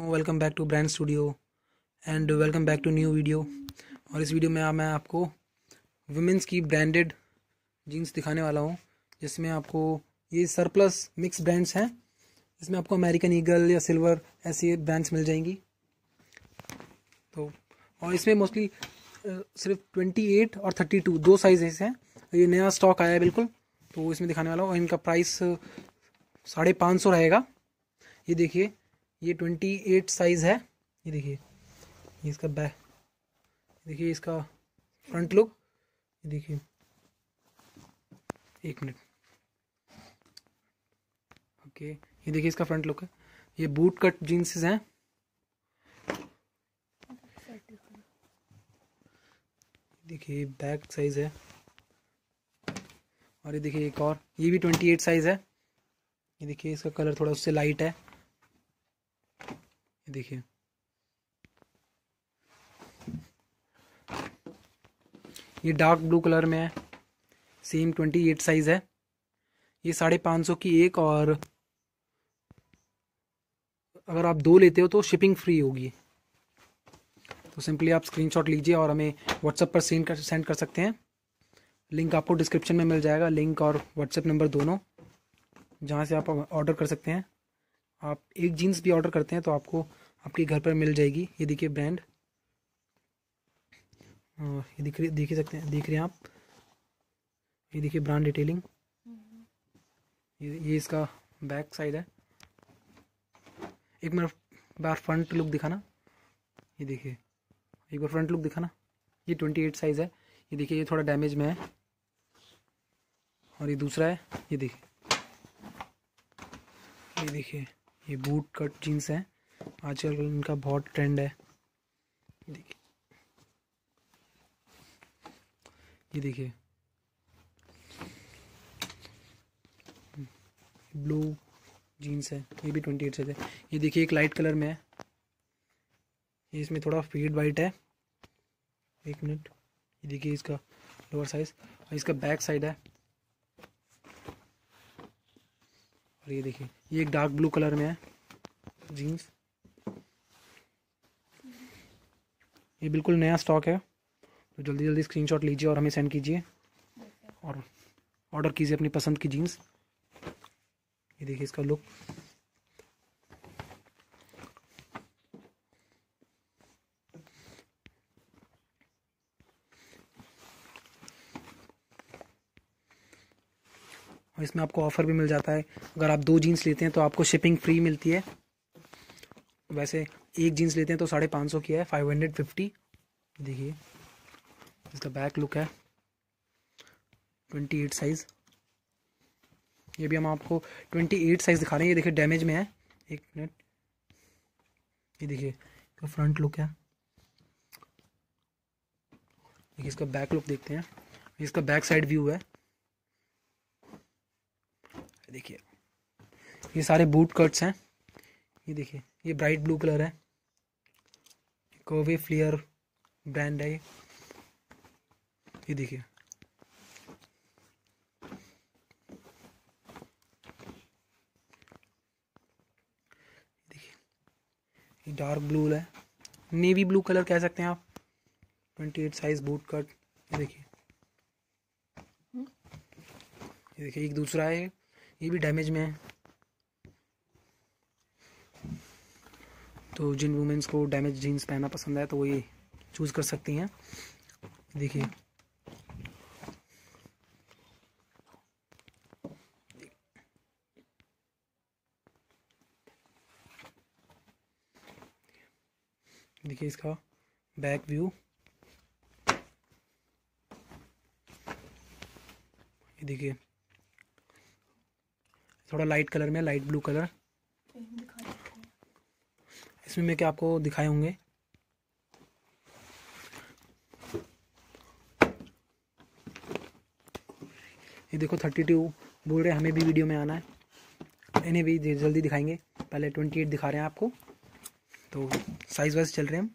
Welcome back to brand studio and welcome back to new video और इस video में आ, मैं आपको वुमेंस की ब्रांडेड जीन्स दिखाने वाला हूँ जिसमें आपको ये सरप्लस मिक्स ब्रांड्स हैं। इसमें आपको अमेरिकन ईगल या सिल्वर ऐसी ब्रांड्स मिल जाएँगी। तो और इसमें मोस्टली सिर्फ़ ट्वेंटी एट और थर्टी टू दो साइज़ हैं। ये नया स्टॉक आया है बिल्कुल तो इसमें दिखाने वाला हूँ। और इनका प्राइस साढ़े पाँच सौ रहेगा। ये देखिए ये ट्वेंटी एट साइज़ है। ये देखिए, ये इसका बैक देखिए इसका फ्रंट लुक ये देखिए, एक मिनट। ओके, ये देखिए इसका फ्रंट लुक है। ये बूट कट जीन्स हैं। देखिए बैक साइज़ है। और ये देखिए एक और, ये भी ट्वेंटी एट साइज़ है। ये देखिए, इसका कलर थोड़ा उससे लाइट है। देखिए। ये डार्क ब्लू कलर में है। सेम ट्वेंटी एट साइज़ है। ये साढ़े पाँच सौ की एक और अगर आप दो लेते हो तो शिपिंग फ्री होगी। तो सिंपली आप स्क्रीनशॉट लीजिए और हमें व्हाट्सएप पर सेंड कर सेंड कर सकते हैं। लिंक आपको डिस्क्रिप्शन में मिल जाएगा। लिंक और व्हाट्सएप नंबर दोनों। जहाँ से आप ऑर्डर कर सकते हैं। आप एक जीन्स भी ऑर्डर करते हैं तो आपको आपके घर पर मिल जाएगी। ये देखिए ब्रांड ये दिख रही देख सकते हैं। देख रहे हैं आप। ये देखिए ब्रांड डिटेलिंग ये ये इसका बैक साइड है। एक मिनट बार फ्रंट लुक दिखाना। ये देखिए। एक बार फ्रंट लुक दिखाना। ये ट्वेंटी एट साइज़ है। ये देखिए, ये थोड़ा डैमेज में है। और ये दूसरा है। ये देखिए। ये देखिए, ये बूट कट जीन्स है। आजकल इनका बहुत ट्रेंड है। देखिए। ये देखिए। ब्लू जीन्स है। ये भी ट्वेंटी एट साइज़ है। ये देखिए, एक लाइट कलर में है। ये इसमें थोड़ा फ़ीड वाइट है। एक मिनट ये देखिए इसका लोअर साइज़ और इसका बैक साइड है। और ये देखिए, ये एक डार्क ब्लू कलर में है। जीन्स ये बिल्कुल नया स्टॉक है। तो जल्दी जल्दी स्क्रीनशॉट लीजिए और हमें सेंड कीजिए। और ऑर्डर कीजिए अपनी पसंद की जीन्स ये देखिए इसका लुक और इसमें आपको ऑफ़र भी मिल जाता है। अगर आप दो जीन्स लेते हैं तो आपको शिपिंग फ्री मिलती है। वैसे एक जीन्स लेते हैं तो साढ़े पाँच सौ की है फाइव हंड्रेड फिफ्टी देखिए, इसका बैक लुक है ट्वेंटी एट साइज़ ये भी हम आपको ट्वेंटी एट साइज़ दिखा रहे हैं, ये देखिए डैमेज में है। एक मिनट ये देखिए, इसका फ्रंट लुक है। देखिए, इसका बैक लुक देखते हैं। इसका बैक साइड व्यू है। देखिए, ये सारे बूट कट्स हैं। ये देखिए ये ब्राइट ब्लू कलर है। कोवे फ्लियर ब्रांड है ये। ये देखिए। देखिए डार्क ब्लू है। नेवी ब्लू कलर कह सकते हैं आप। Twenty eight size boot cut ये देखिए। ये देखिए एक दूसरा है। ये भी डैमेज में है। तो जिन वुमेंस को डैमेज जीन्स पहनना पसंद है तो वो ये चूज़ कर सकती हैं। देखिए। देखिए इसका बैक व्यू ये देखिए। थोड़ा लाइट कलर में लाइट ब्लू कलर इसमें मैं क्या आपको दिखाए होंगे। ये देखो थर्टी टू बोल रहे हैं हमें भी वीडियो में आना है। इन्हें भी जल्दी दिखाएँगे। पहले ट्वेंटी एट दिखा रहे हैं आपको। तो साइज़ वाइज चल रहे हैं हम।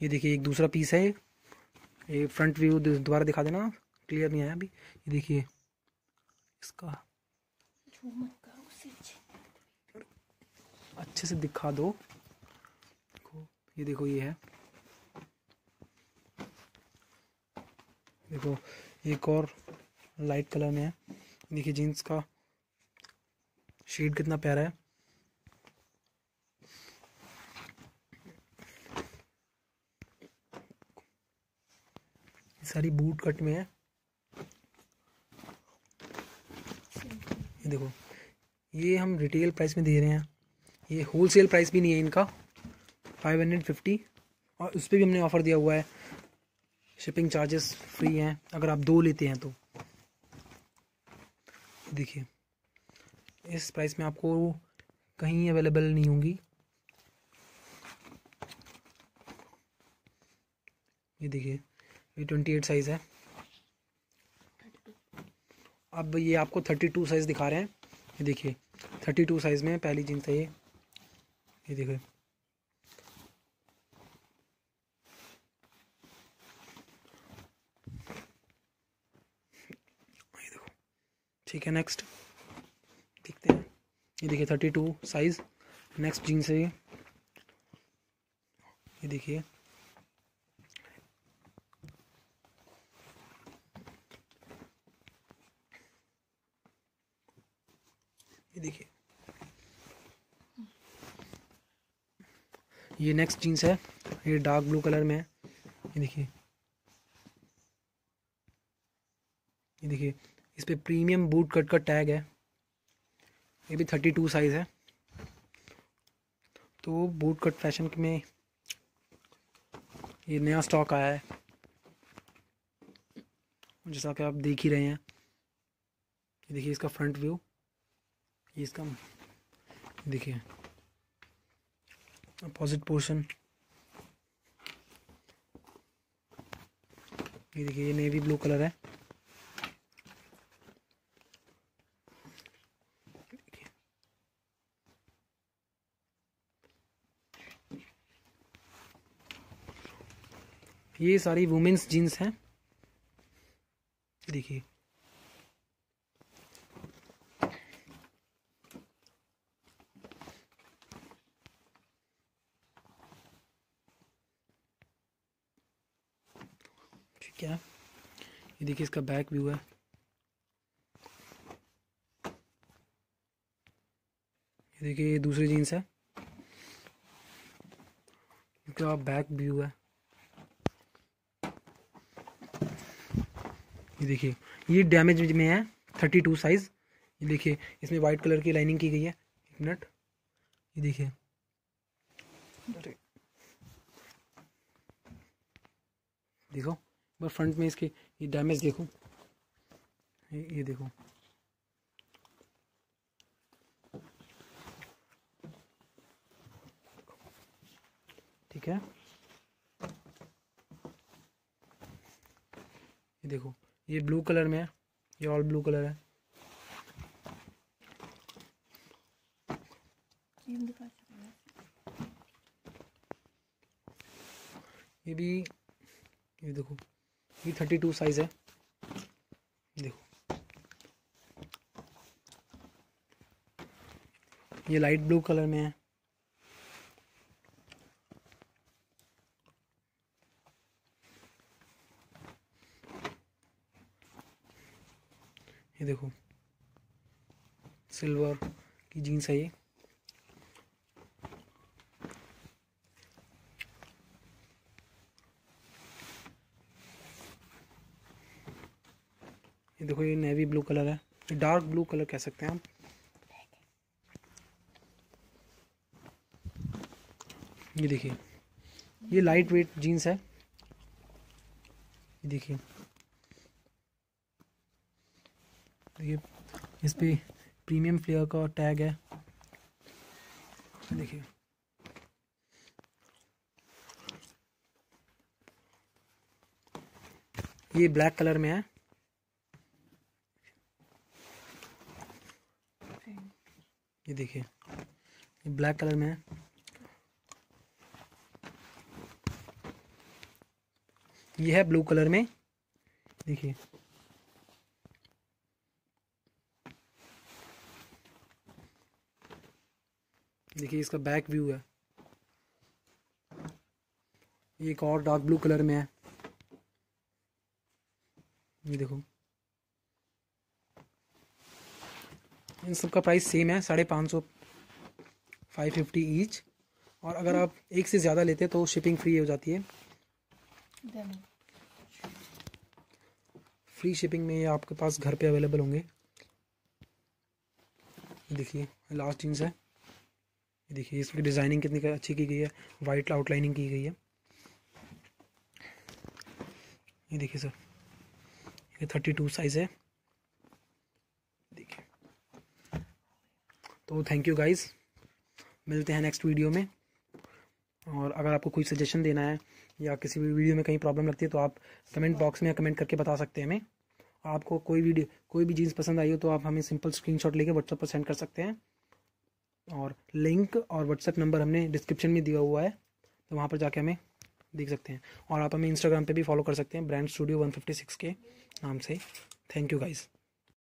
ये देखिए एक दूसरा पीस है। ये फ्रंट व्यू दोबारा दिखा देना। क्लियर नहीं आया अभी। ये देखिए इसका। अच्छे से दिखा दो। ये देखो, ये है। देखो, एक और लाइट कलर में है। देखिए जीन्स का शेड कितना प्यारा है। सारी बूट कट में है। ये देखो, ये हम रिटेल प्राइस में दे रहे हैं। ये होलसेल प्राइस भी नहीं है इनका। फाइव हंड्रेड फिफ्टी और उस पर भी हमने ऑफ़र दिया हुआ है। शिपिंग चार्जेस फ्री हैं। अगर आप दो लेते हैं तो। देखिए, इस प्राइस में आपको कहीं अवेलेबल नहीं होंगी। ये देखिए, ये ट्वेंटी एट साइज़ है। अब ये आपको थर्टी टू साइज़ दिखा रहे हैं। ये देखिए थर्टी टू साइज़ में पहली जीन्स है ये। ये देखिए ठीक है नेक्स्ट देखते हैं। ये देखिए thirty two size next jeans है ये। ये देखिए। ये देखिए। ये नेक्स्ट जीन्स है। ये डार्क ब्लू कलर में है। ये देखिए। ये देखिए। इस पे प्रीमियम बूट कट का टैग है। ये भी थर्टी टू साइज़ है। तो बूट कट फ़ैशन में ये नया स्टॉक आया है। जैसा कि आप देख ही रहे हैं। ये देखिए इसका फ्रंट व्यू ये इसका देखिए। अपोजिट पोर्शन ये देखिए, ये नेवी ब्लू कलर है। ये सारी वुमेन्स जीन्स हैं। देखिए। ठीक है ये देखिए, इसका बैक व्यू है। ये देखिए, ये दूसरी जीन्स है। इसका बैक व्यू है। ये देखिए ये डैमेज में है थर्टी टू साइज़ ये देखिए इसमें वाइट कलर की लाइनिंग की गई है। एक मिनट ये देखिए। देखो बस फ्रंट में इसके ये डैमेज देखो। ये, ये देखो। ठीक है? ये देखो। ये ब्लू कलर में है ये ऑल ब्लू कलर है। ये भी ये देखो ये थर्टी टू साइज़ है। देखो। ये लाइट ब्लू कलर में है। ये देखो। सिल्वर की जीन्स है ये। ये देखो, ये नेवी ब्लू कलर है। डार्क ब्लू कलर कह सकते हैं आप। ये देखिए, ये लाइट वेट जीन्स है। ये देखिए। देखिए इस पे प्रीमियम फ्लेयर का टैग है। देखिए। ये ब्लैक कलर में है। ये देखिए। ये ब्लैक कलर में है। ये है ब्लू कलर में। देखिए। देखिए इसका बैक व्यू है। ये एक और डार्क ब्लू कलर में है। ये देखो। इन सब का प्राइस सेम है साढ़े पाँच सौ फाइव फिफ्टी ईच और अगर आप एक से ज़्यादा लेते हैं तो शिपिंग फ्री हो जाती है। फ्री शिपिंग में ये आपके पास घर पे अवेलेबल होंगे। देखिए लास्ट जीन्स है। देखिए इसकी डिज़ाइनिंग कितनी अच्छी की गई है। वाइट आउटलाइनिंग की गई है। ये देखिए सर ये थर्टी टू साइज़ है। देखिए। तो थैंक यू गाइज़ मिलते हैं नेक्स्ट वीडियो में। और अगर आपको कोई सजेशन देना है या किसी भी वीडियो में कहीं प्रॉब्लम लगती है तो आप कमेंट बॉक्स में कमेंट करके बता सकते हैं हमें। आपको कोई वीडियो कोई भी जीन्स पसंद आई हो तो आप हमें सिंपल स्क्रीनशॉट लेके व्हाट्सएप पर सेंड कर सकते हैं। और लिंक और व्हाट्सएप नंबर हमने डिस्क्रिप्शन में दिया हुआ है तो वहाँ पर जाके हमें देख सकते हैं। और आप हमें इंस्टाग्राम पे भी फॉलो कर सकते हैं ब्रांड स्टूडियो 156 के नाम से। Thank you guys